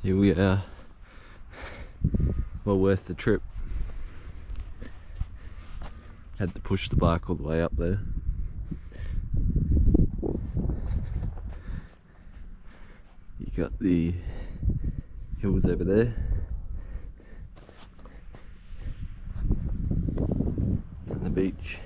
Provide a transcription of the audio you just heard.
Here we are. Well worth the trip. Had to push the bike all the way up there. You got the hills over there. And the beach